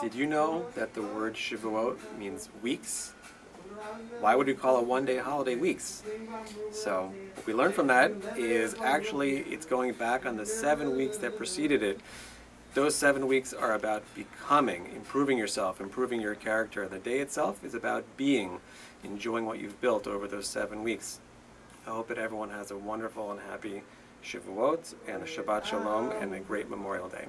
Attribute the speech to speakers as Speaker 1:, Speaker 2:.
Speaker 1: Did you know that the word Shavuot means weeks? Why would we call a one-day holiday weeks? So what we learned from that is actually it's going back on the seven weeks that preceded it. Those seven weeks are about becoming, improving yourself, improving your character. The day itself is about being, enjoying what you've built over those seven weeks. I hope that everyone has a wonderful and happy Shavuot and a Shabbat Shalom and a great Memorial Day.